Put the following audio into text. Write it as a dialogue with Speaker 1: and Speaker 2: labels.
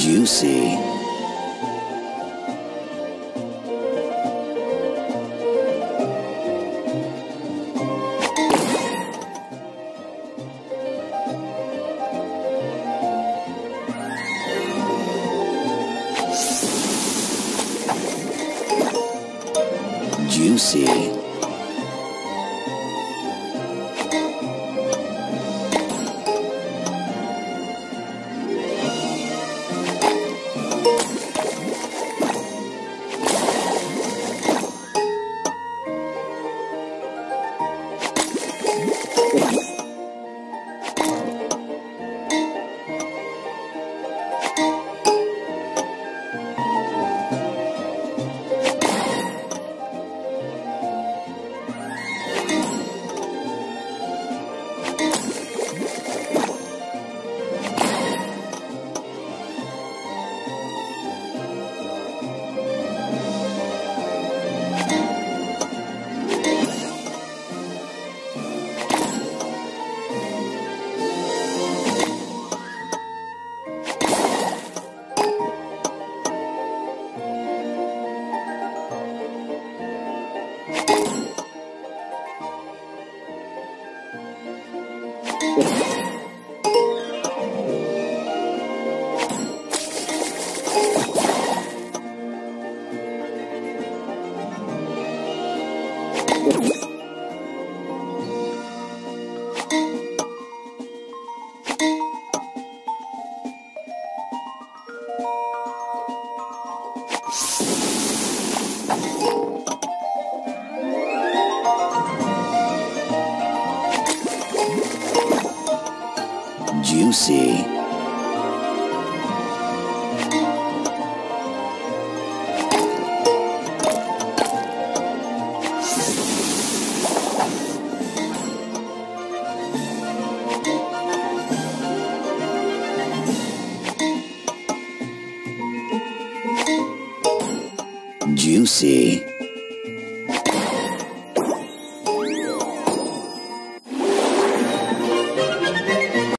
Speaker 1: juicy. Juicy. you Juicy.